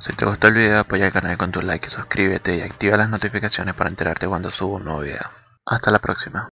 Si te gustó el video apoya el canal con tu like, suscríbete y activa las notificaciones para enterarte cuando subo un nuevo video. Hasta la próxima.